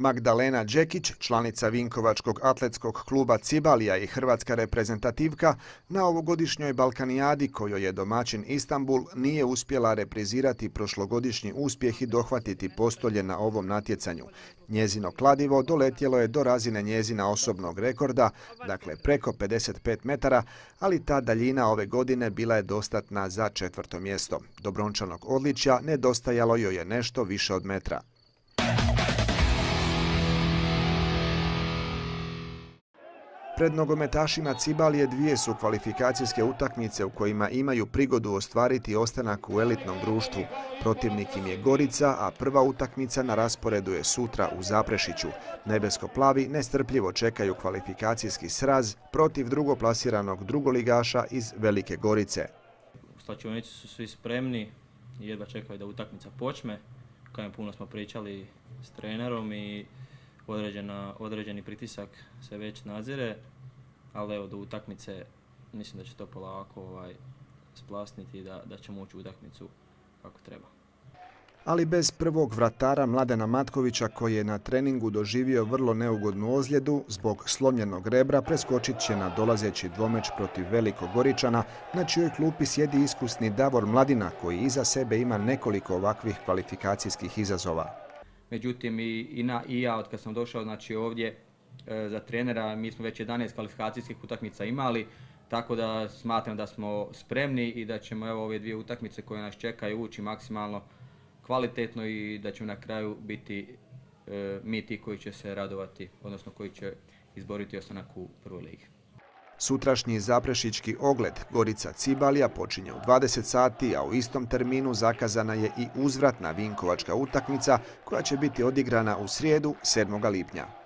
Magdalena Đekić, članica Vinkovačkog atletskog kluba Cibalija i hrvatska reprezentativka, na ovogodišnjoj Balkanijadi, kojoj je domaćin Istanbul, nije uspjela reprizirati prošlogodišnji uspjeh i dohvatiti postolje na ovom natjecanju. Njezino kladivo doletjelo je do razine njezina osobnog rekorda, dakle preko 55 metara, ali ta daljina ove godine bila je dostatna za četvrto mjesto. Dobrončanog odličja nedostajalo joj je nešto više od metra. Pred nogometašima Cibalije dvije su kvalifikacijske utakmice u kojima imaju prigodu ostvariti ostanak u elitnom društvu. Protivnik im je Gorica, a prva utakmica na rasporedu je sutra u Zaprešiću. Nebesko-plavi nestrpljivo čekaju kvalifikacijski sraz protiv drugoplasiranog drugoligaša iz Velike Gorice. Slačionici su svi spremni, jedva čekaju da utakmica počne. Kao puno smo pričali s trenerom i određeni pritisak se već nadzire, ali evo do utakmice mislim da će to polako ovaj, splasniti i da, da ćemo ući u utakmicu kako treba. Ali bez prvog vratara Mladena Matkovića koji je na treningu doživio vrlo neugodnu ozljedu, zbog slomljenog rebra preskočit će na dolazeći dvomeč protiv Velikog Goričana, na čijoj klupi sjedi iskusni Davor Mladina koji iza sebe ima nekoliko ovakvih kvalifikacijskih izazova. Međutim, i, i, na, i ja od kad sam došao znači, ovdje za trenera, mi smo već 11 kvalifikacijskih utakmica imali, tako da smatram da smo spremni i da ćemo evo ove dvije utakmice koje nas čekaju ući maksimalno kvalitetno i da ćemo na kraju biti e, mi ti koji će se radovati, odnosno koji će izboriti ostanak u prvoj ligi. Sutrašnji zaprešički ogled Gorica Cibalija počinje u 20 sati, a u istom terminu zakazana je i uzvratna Vinkovačka utakmica koja će biti odigrana u srijedu 7. lipnja.